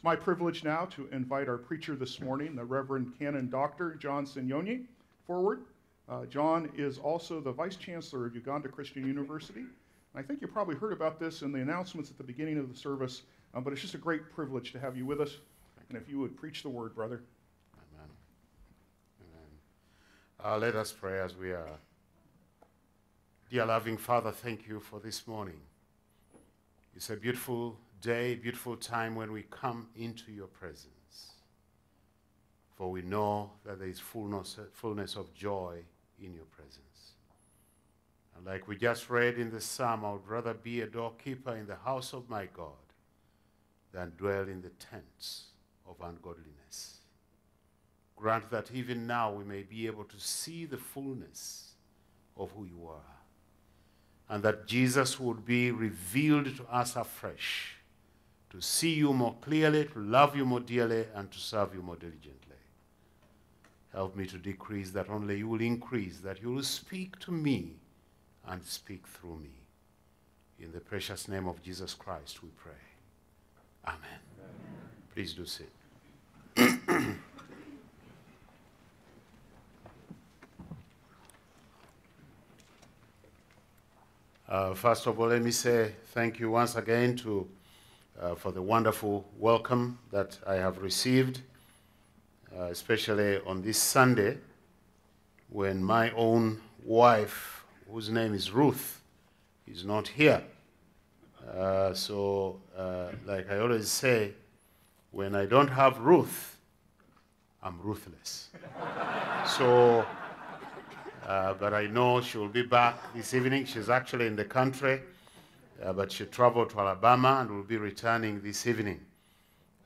It's my privilege now to invite our preacher this morning, the Reverend Canon Dr. John Senyonyi, forward. Uh, John is also the Vice Chancellor of Uganda Christian University. I think you probably heard about this in the announcements at the beginning of the service, um, but it's just a great privilege to have you with us. And if you would preach the word, brother. Amen. Amen. Uh, let us pray as we are. Dear loving Father, thank you for this morning. It's a beautiful day, beautiful time when we come into your presence. For we know that there is fullness, fullness of joy in your presence. And like we just read in the psalm, I would rather be a doorkeeper in the house of my God than dwell in the tents of ungodliness. Grant that even now we may be able to see the fullness of who you are, and that Jesus would be revealed to us afresh to see you more clearly, to love you more dearly, and to serve you more diligently. Help me to decrease that only you will increase, that you will speak to me and speak through me. In the precious name of Jesus Christ, we pray. Amen. Amen. Please do sit. uh, first of all, let me say thank you once again to uh, for the wonderful welcome that I have received, uh, especially on this Sunday when my own wife, whose name is Ruth, is not here. Uh, so, uh, like I always say, when I don't have Ruth, I'm ruthless. so, uh, but I know she'll be back this evening. She's actually in the country uh, but she traveled to Alabama and will be returning this evening.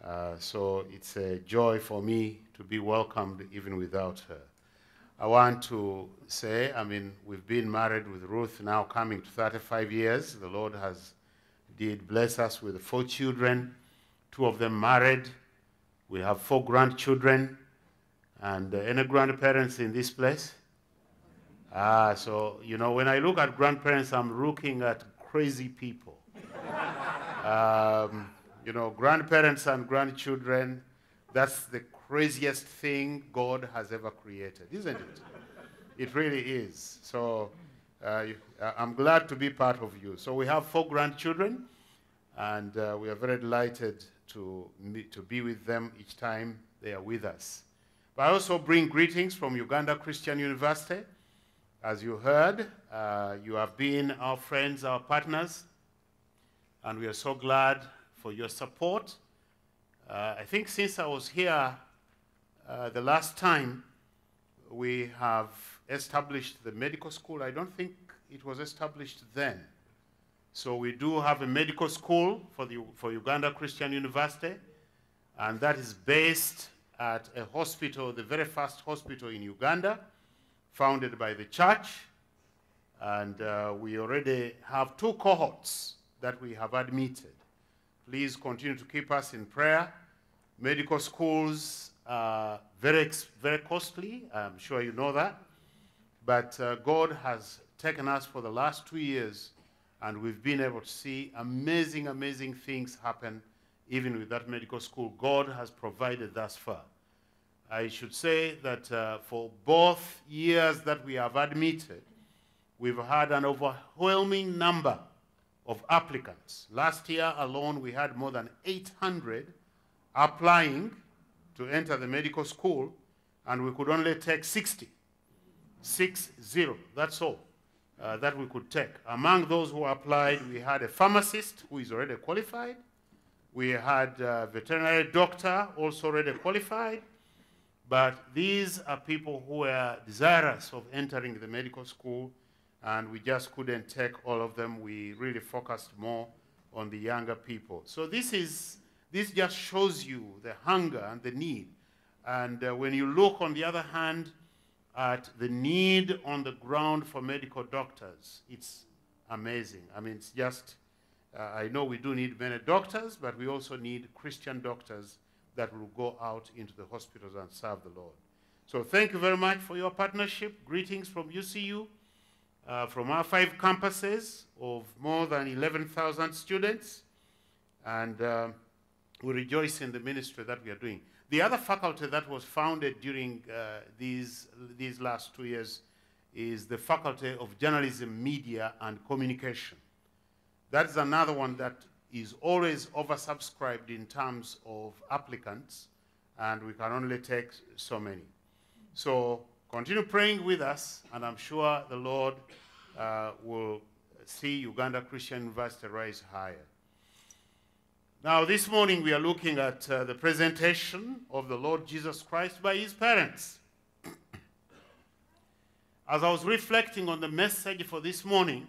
Uh, so it's a joy for me to be welcomed even without her. I want to say, I mean, we've been married with Ruth now coming to 35 years. The Lord has did bless us with four children, two of them married. We have four grandchildren. And uh, any grandparents in this place? Ah, so, you know, when I look at grandparents, I'm looking at crazy people. um, you know, grandparents and grandchildren, that's the craziest thing God has ever created, isn't it? It really is. So uh, I'm glad to be part of you. So we have four grandchildren, and uh, we are very delighted to, meet, to be with them each time they are with us. But I also bring greetings from Uganda Christian University. As you heard, uh, you have been our friends, our partners, and we are so glad for your support. Uh, I think since I was here uh, the last time, we have established the medical school. I don't think it was established then. So we do have a medical school for, the, for Uganda Christian University, and that is based at a hospital, the very first hospital in Uganda, founded by the church. And uh, we already have two cohorts that we have admitted. Please continue to keep us in prayer. Medical schools are very, very costly. I'm sure you know that. But uh, God has taken us for the last two years, and we've been able to see amazing, amazing things happen even with that medical school. God has provided thus far. I should say that uh, for both years that we have admitted, we've had an overwhelming number of applicants. Last year alone, we had more than 800 applying to enter the medical school, and we could only take 60. Six zero, that's all uh, that we could take. Among those who applied, we had a pharmacist who is already qualified. We had a veterinary doctor also already qualified. But these are people who were desirous of entering the medical school, and we just couldn't take all of them. We really focused more on the younger people. So this is this just shows you the hunger and the need. And uh, when you look, on the other hand, at the need on the ground for medical doctors, it's amazing. I mean, it's just, uh, I know we do need many doctors, but we also need Christian doctors that will go out into the hospitals and serve the Lord. So thank you very much for your partnership. Greetings from UCU, uh, from our five campuses of more than 11,000 students. And uh, we rejoice in the ministry that we are doing. The other faculty that was founded during uh, these, these last two years is the Faculty of Journalism, Media, and Communication. That's another one that is always oversubscribed in terms of applicants, and we can only take so many. So continue praying with us, and I'm sure the Lord uh, will see Uganda Christian University rise higher. Now, this morning we are looking at uh, the presentation of the Lord Jesus Christ by his parents. As I was reflecting on the message for this morning,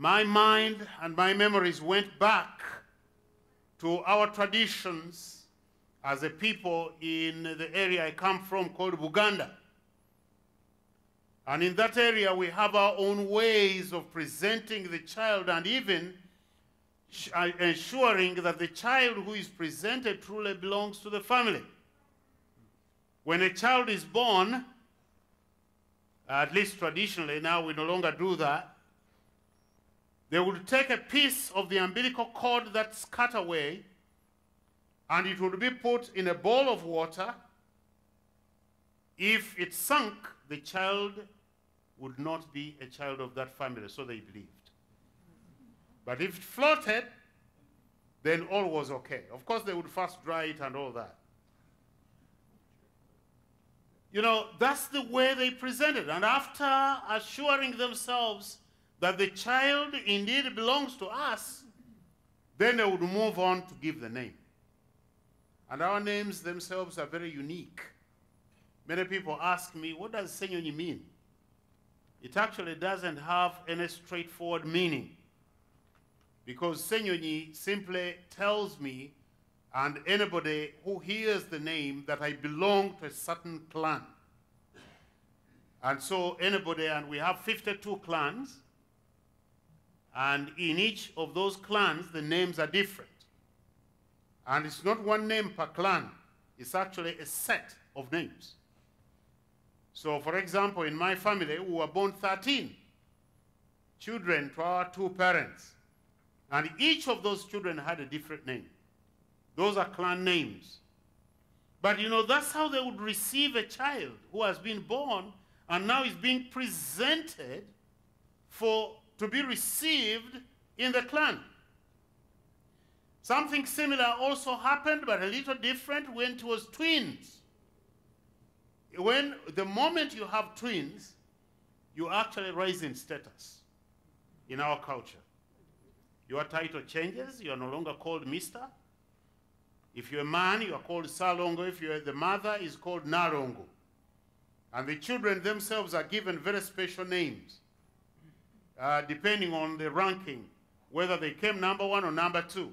my mind and my memories went back to our traditions as a people in the area I come from called Buganda. And in that area, we have our own ways of presenting the child and even uh, ensuring that the child who is presented truly belongs to the family. When a child is born, at least traditionally, now we no longer do that, they would take a piece of the umbilical cord that's cut away and it would be put in a bowl of water. If it sunk, the child would not be a child of that family, so they believed. But if it floated, then all was okay. Of course, they would first dry it and all that. You know, that's the way they presented. And after assuring themselves that the child indeed belongs to us, then they would move on to give the name. And our names themselves are very unique. Many people ask me, what does Senyonyi mean? It actually doesn't have any straightforward meaning. Because Senyonyi simply tells me and anybody who hears the name that I belong to a certain clan. And so anybody, and we have 52 clans, and in each of those clans, the names are different. And it's not one name per clan, it's actually a set of names. So, for example, in my family, we were born 13 children to our two parents. And each of those children had a different name. Those are clan names. But you know, that's how they would receive a child who has been born and now is being presented for to be received in the clan. Something similar also happened, but a little different when it was twins. When the moment you have twins, you actually rise in status in our culture. Your title changes, you are no longer called Mr. If you're a man, you are called Salongo. If you're the mother, is called Nalongo. And the children themselves are given very special names, uh, depending on the ranking, whether they came number one or number two.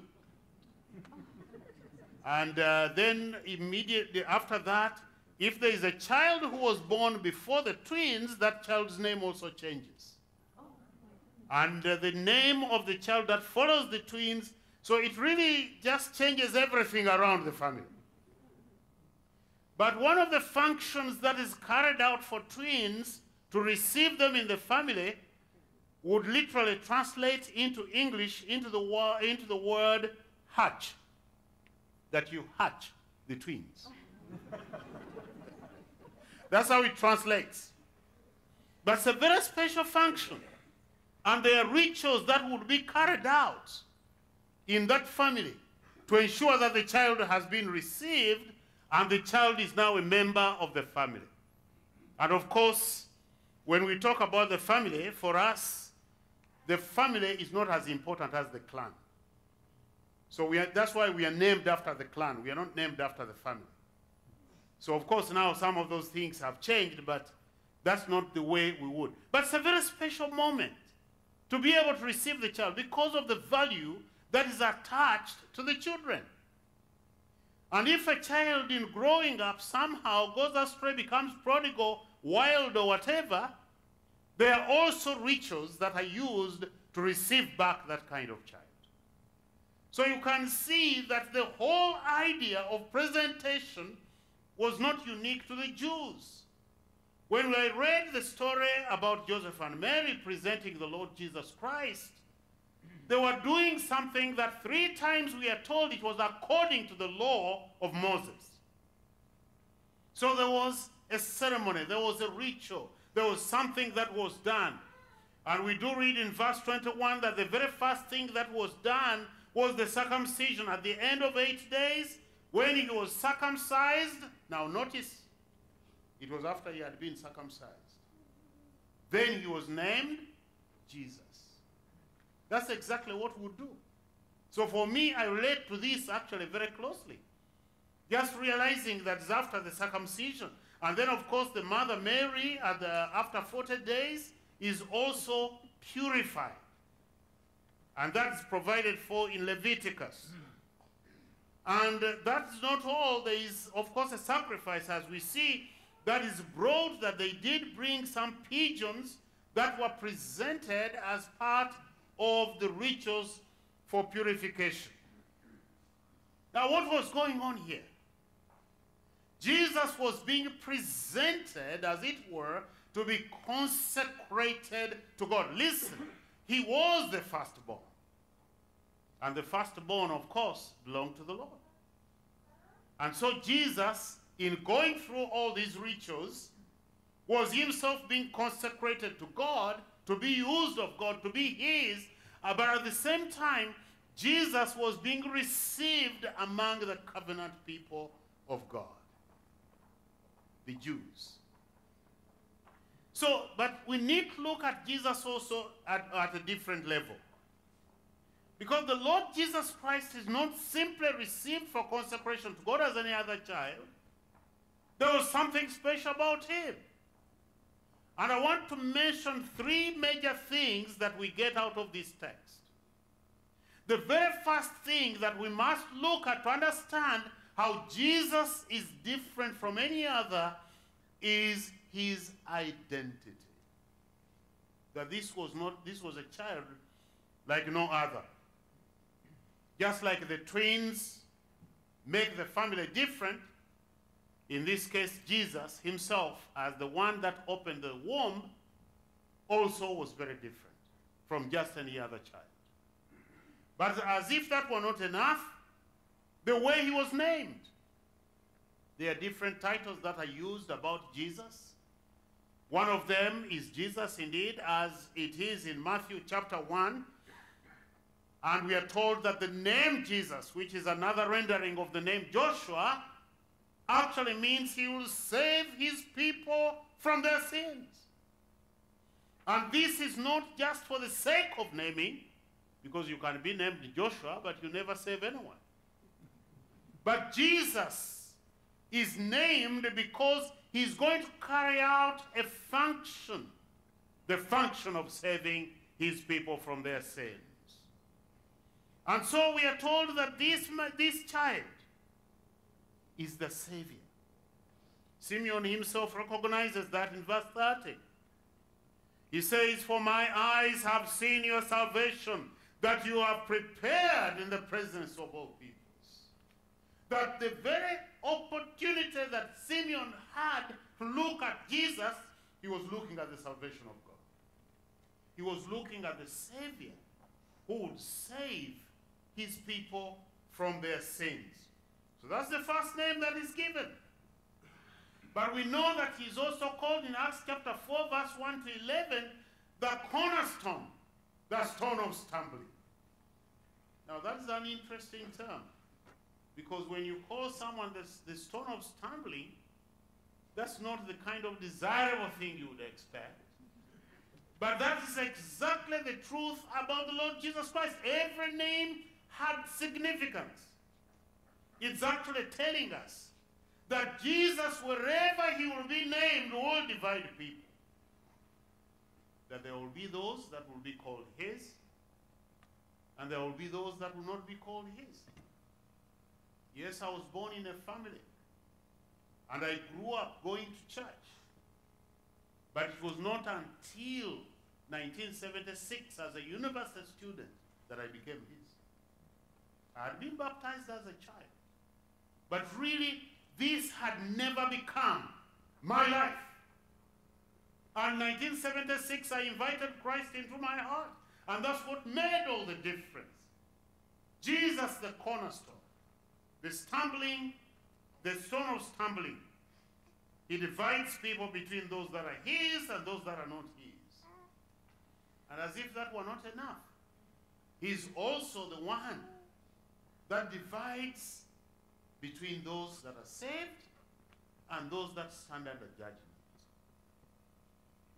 and uh, then immediately after that, if there is a child who was born before the twins, that child's name also changes. And uh, the name of the child that follows the twins so it really just changes everything around the family. But one of the functions that is carried out for twins to receive them in the family would literally translate into English into the, into the word hatch. That you hatch the twins. That's how it translates. But it's a very special function. And there are rituals that would be carried out in that family to ensure that the child has been received and the child is now a member of the family. And of course, when we talk about the family, for us, the family is not as important as the clan. So we are, that's why we are named after the clan. We are not named after the family. So of course now some of those things have changed, but that's not the way we would. But it's a very special moment to be able to receive the child because of the value that is attached to the children. And if a child in growing up somehow goes astray, becomes prodigal, wild, or whatever, there are also rituals that are used to receive back that kind of child. So you can see that the whole idea of presentation was not unique to the Jews. When I read the story about Joseph and Mary presenting the Lord Jesus Christ, they were doing something that three times we are told it was according to the law of Moses. So there was a ceremony, there was a ritual, there was something that was done. And we do read in verse 21 that the very first thing that was done was the circumcision. At the end of eight days, when he was circumcised, now notice, it was after he had been circumcised. Then he was named Jesus. That's exactly what we do. So for me, I relate to this actually very closely. Just realizing that it's after the circumcision. And then, of course, the mother Mary, the, after 40 days, is also purified. And that's provided for in Leviticus. And that's not all. There is, of course, a sacrifice, as we see, that is brought that they did bring some pigeons that were presented as part of the rituals for purification. Now, what was going on here? Jesus was being presented, as it were, to be consecrated to God. Listen, he was the firstborn. And the firstborn, of course, belonged to the Lord. And so Jesus, in going through all these rituals, was himself being consecrated to God, to be used of God, to be his, uh, but at the same time, Jesus was being received among the covenant people of God, the Jews. So, but we need to look at Jesus also at, at a different level. Because the Lord Jesus Christ is not simply received for consecration to God as any other child. There was something special about him. And I want to mention three major things that we get out of this text. The very first thing that we must look at to understand how Jesus is different from any other is his identity. That this was not this was a child like no other. Just like the twins make the family different, in this case, Jesus himself, as the one that opened the womb, also was very different from just any other child. But as if that were not enough, the way he was named. There are different titles that are used about Jesus. One of them is Jesus indeed, as it is in Matthew chapter 1. And we are told that the name Jesus, which is another rendering of the name Joshua, actually means he will save his people from their sins. And this is not just for the sake of naming, because you can be named Joshua, but you never save anyone. But Jesus is named because he's going to carry out a function, the function of saving his people from their sins. And so we are told that this, this child is the Savior. Simeon himself recognizes that in verse 30. He says, For my eyes have seen your salvation, that you are prepared in the presence of all peoples. That the very opportunity that Simeon had to look at Jesus, he was looking at the salvation of God. He was looking at the Savior who would save his people from their sins. So that's the first name that is given. But we know that he's also called in Acts chapter 4, verse 1 to 11, the cornerstone, the stone of stumbling. Now, that's an interesting term. Because when you call someone the, stone of stumbling, that's not the kind of desirable thing you would expect. But that is exactly the truth about the Lord Jesus Christ. Every name had significance. It's actually telling us that Jesus, wherever he will be named, will divide people. That there will be those that will be called his, and there will be those that will not be called his. Yes, I was born in a family, and I grew up going to church. But it was not until 1976, as a university student, that I became his. I had been baptized as a child. But really, this had never become my life. In 1976, I invited Christ into my heart. And that's what made all the difference. Jesus, the cornerstone, the stumbling, the stone of stumbling. He divides people between those that are his and those that are not his. And as if that were not enough, he's also the one that divides between those that are saved and those that stand under judgment.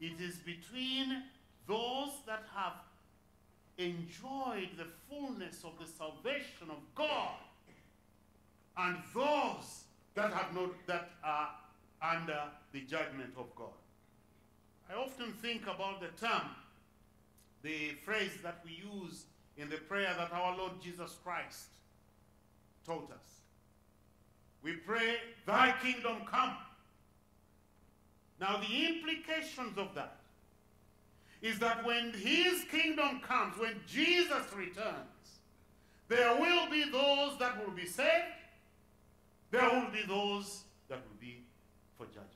It is between those that have enjoyed the fullness of the salvation of God and those that have not that are under the judgment of God. I often think about the term, the phrase that we use in the prayer that our Lord Jesus Christ taught us. We pray, Thy kingdom come. Now, the implications of that is that when His kingdom comes, when Jesus returns, there will be those that will be saved, there will be those that will be for judgment.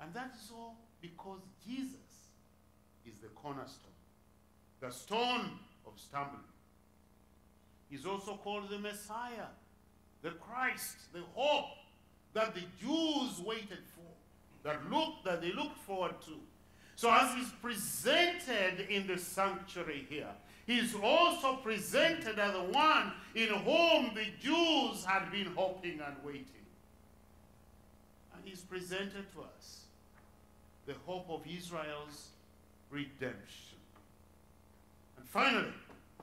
And that is all because Jesus is the cornerstone, the stone of stumbling. He's also called the Messiah, the Christ, the hope that the Jews waited for, that looked that they looked forward to. So as he's presented in the sanctuary here, he's also presented as the one in whom the Jews had been hoping and waiting. And he's presented to us the hope of Israel's redemption. And finally,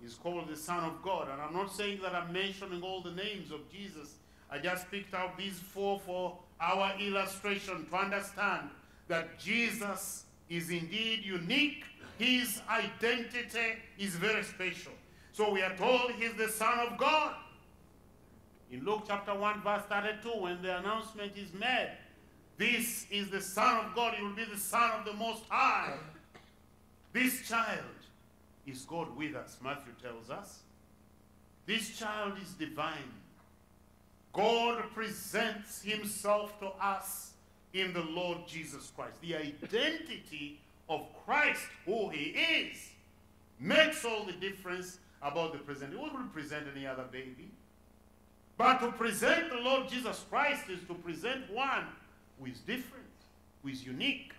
he's called the Son of God. And I'm not saying that I'm mentioning all the names of Jesus. I just picked out these four for our illustration to understand that Jesus is indeed unique. His identity is very special. So we are told he's the Son of God. In Luke chapter 1, verse 32, when the announcement is made, this is the Son of God, he will be the Son of the Most High. This child is God with us, Matthew tells us. This child is divine. God presents himself to us in the Lord Jesus Christ. The identity of Christ, who he is, makes all the difference about the present. We wouldn't present any other baby. But to present the Lord Jesus Christ is to present one who is different, who is unique,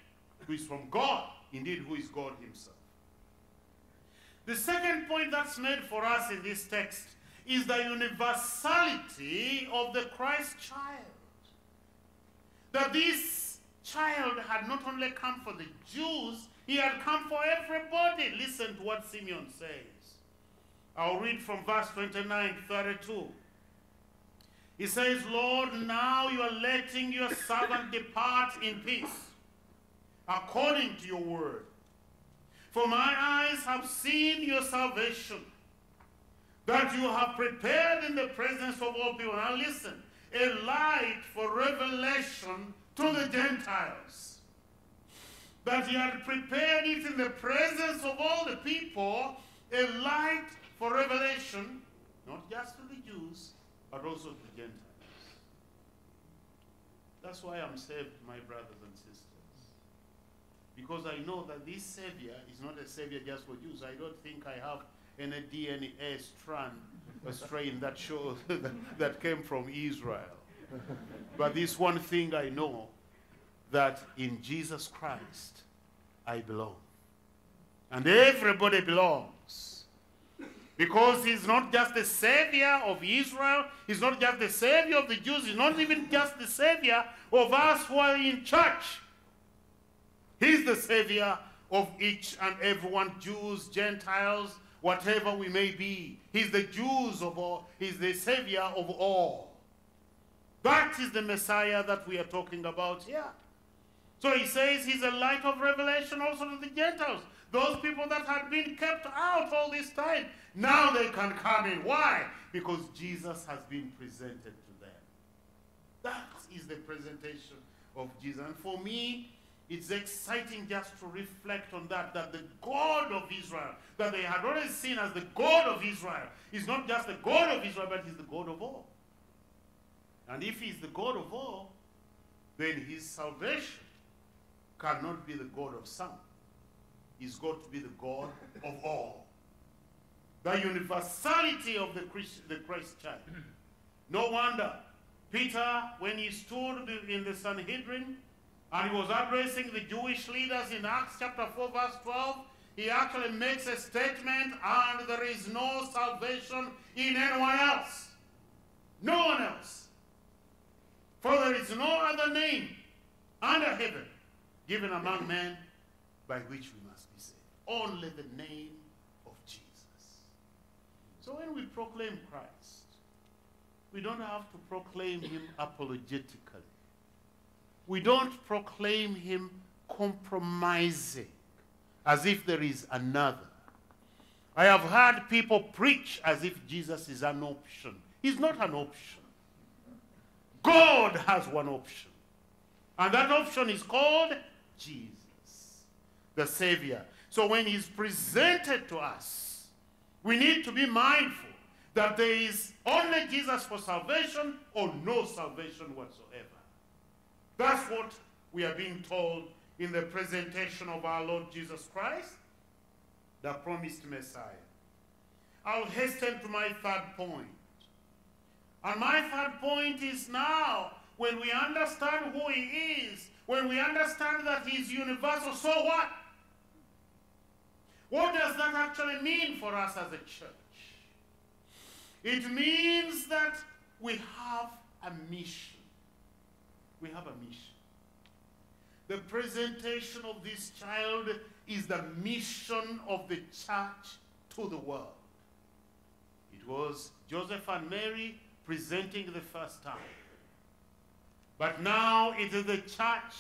who is from God, indeed, who is God himself. The second point that's made for us in this text is the universality of the Christ child. That this child had not only come for the Jews, he had come for everybody. Listen to what Simeon says. I'll read from verse 29 to 32. He says, Lord, now you are letting your servant depart in peace, according to your word. For my eyes have seen your salvation, that you have prepared in the presence of all people. Now listen, a light for revelation to the Gentiles. That he had prepared it in the presence of all the people, a light for revelation, not just to the Jews, but also to the Gentiles. That's why I'm saved, my brothers and sisters. Because I know that this Savior is not a Savior just for Jews. I don't think I have any DNA strand, a strain that shows that, that came from Israel. But this one thing I know that in Jesus Christ I belong. And everybody belongs. Because he's not just the savior of Israel, he's not just the savior of the Jews, he's not even just the savior of us who are in church. He's the savior of each and everyone, Jews, Gentiles, whatever we may be. He's the Jews of all, he's the savior of all. That is the Messiah that we are talking about here. So he says he's a light of revelation also to the Gentiles. Those people that had been kept out all this time, now they can come in. Why? Because Jesus has been presented to them. That is the presentation of Jesus. And for me, it's exciting just to reflect on that, that the God of Israel, that they had already seen as the God of Israel, is not just the God of Israel, but he's the God of all. And if he's the God of all, then his salvation cannot be the God of some. He's got to be the God of all. The universality of the Christ, the Christ child. No wonder Peter, when he stood in the Sanhedrin and he was addressing the Jewish leaders in Acts chapter 4, verse 12, he actually makes a statement, and there is no salvation in anyone else. No one else. For there is no other name under heaven given among men by which we must be saved. Only the name of Jesus. So when we proclaim Christ, we don't have to proclaim him apologetically. We don't proclaim him compromising as if there is another. I have heard people preach as if Jesus is an option. He's not an option. God has one option. And that option is called Jesus, the Savior. So when he's presented to us, we need to be mindful that there is only Jesus for salvation or no salvation whatsoever. That's what we are being told in the presentation of our Lord Jesus Christ, the promised Messiah. I'll hasten to my third point. And my third point is now, when we understand who he is, when we understand that he's universal, so what? What does that actually mean for us as a church? It means that we have a mission. We have a mission. The presentation of this child is the mission of the church to the world. It was Joseph and Mary presenting the first time. But now it is the church.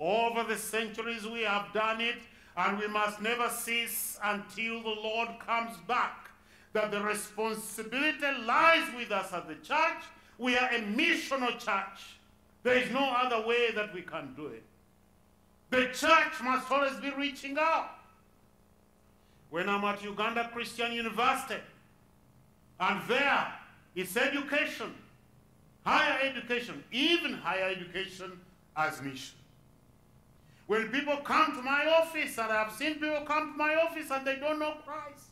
Over the centuries we have done it, and we must never cease until the Lord comes back that the responsibility lies with us as the church. We are a missional church. There is no other way that we can do it. The church must always be reaching out. When I'm at Uganda Christian University, and there it's education, higher education, even higher education as mission. When people come to my office, and I've seen people come to my office and they don't know Christ,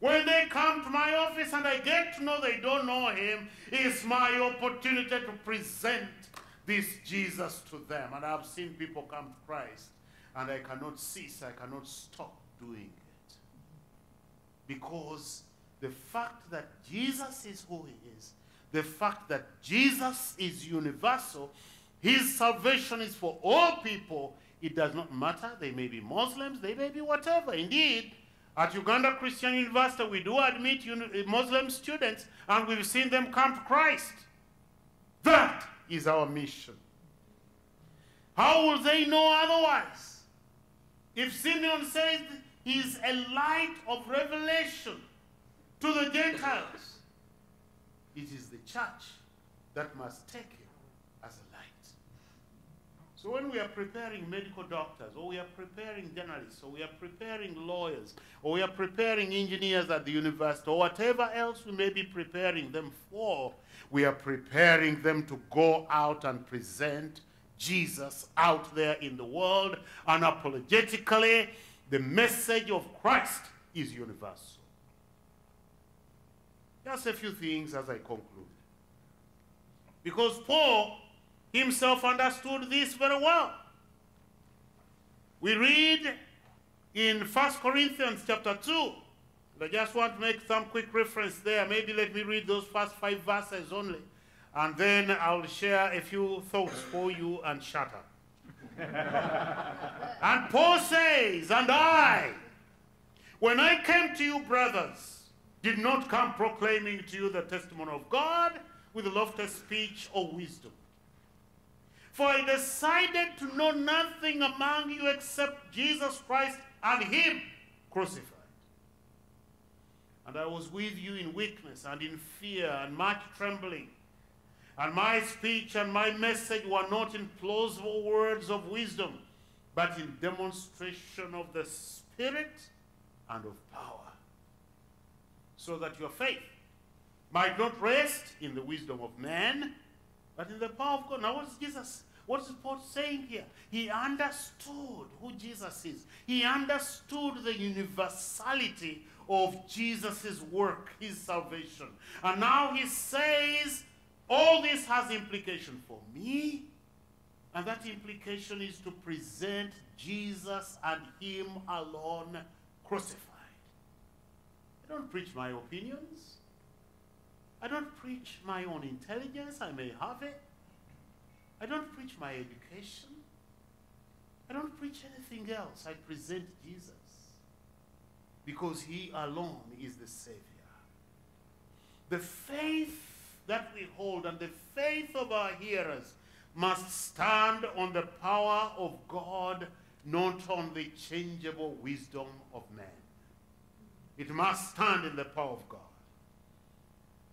when they come to my office and I get to know they don't know him, it's my opportunity to present this Jesus to them. And I've seen people come to Christ and I cannot cease, I cannot stop doing it. Because the fact that Jesus is who he is, the fact that Jesus is universal, his salvation is for all people, it does not matter. They may be Muslims, they may be whatever. Indeed, at Uganda Christian University, we do admit uh, Muslim students, and we've seen them come to Christ. That is our mission. How will they know otherwise? If Simeon says he's a light of revelation to the Gentiles, it is the church that must take a so when we are preparing medical doctors, or we are preparing journalists, or we are preparing lawyers, or we are preparing engineers at the university, or whatever else we may be preparing them for, we are preparing them to go out and present Jesus out there in the world unapologetically. The message of Christ is universal. Just a few things as I conclude. Because Paul himself understood this very well. We read in 1 Corinthians chapter 2. I just want to make some quick reference there. Maybe let me read those first five verses only. And then I'll share a few thoughts for you and shut up. and Paul says, And I, when I came to you, brothers, did not come proclaiming to you the testimony of God with lofty speech or wisdom for I decided to know nothing among you except Jesus Christ and Him crucified. And I was with you in weakness and in fear and much trembling. And my speech and my message were not in plausible words of wisdom, but in demonstration of the Spirit and of power. So that your faith might not rest in the wisdom of man, but in the power of God. Now, what is Jesus What is Paul saying here? He understood who Jesus is. He understood the universality of Jesus' work, his salvation. And now he says, all this has implication for me. And that implication is to present Jesus and him alone crucified. I don't preach my opinions. I don't preach my own intelligence. I may have it. I don't preach my education. I don't preach anything else. I present Jesus because he alone is the Savior. The faith that we hold and the faith of our hearers must stand on the power of God, not on the changeable wisdom of man. It must stand in the power of God.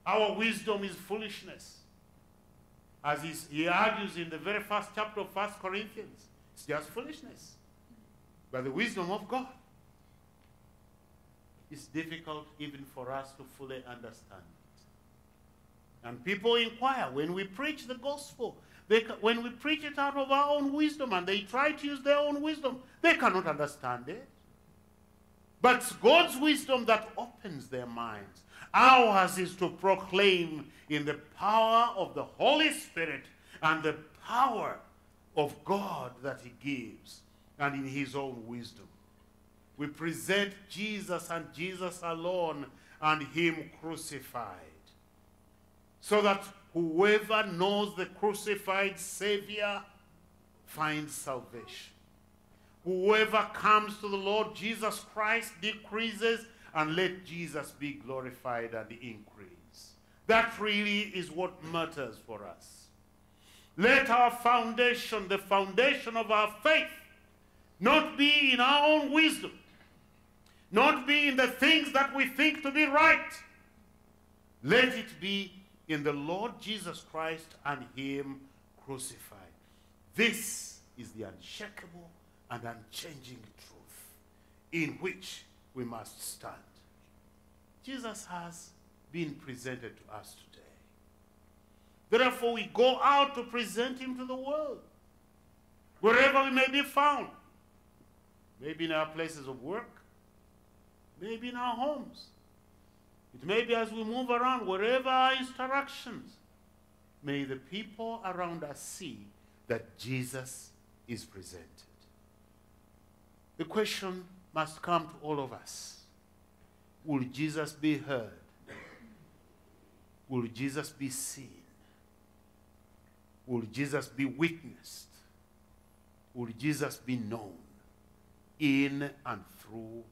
Our wisdom is foolishness. As he argues in the very first chapter of 1 Corinthians, it's just foolishness. But the wisdom of God is difficult even for us to fully understand it. And people inquire when we preach the gospel, they, when we preach it out of our own wisdom and they try to use their own wisdom, they cannot understand it. But it's God's wisdom that opens their minds. Ours is to proclaim in the power of the Holy Spirit and the power of God that He gives and in His own wisdom. We present Jesus and Jesus alone and Him crucified. So that whoever knows the crucified Savior finds salvation. Whoever comes to the Lord Jesus Christ decreases, and let Jesus be glorified at the increase. That really is what matters for us. Let our foundation, the foundation of our faith, not be in our own wisdom, not be in the things that we think to be right. Let it be in the Lord Jesus Christ and Him crucified. This is the unshakable and unchanging truth in which we must stand. Jesus has been presented to us today. Therefore, we go out to present him to the world, wherever we may be found. Maybe in our places of work, maybe in our homes. It may be as we move around, wherever our interactions. May the people around us see that Jesus is presented. The question must come to all of us. Will Jesus be heard? Will Jesus be seen? Will Jesus be witnessed? Will Jesus be known in and through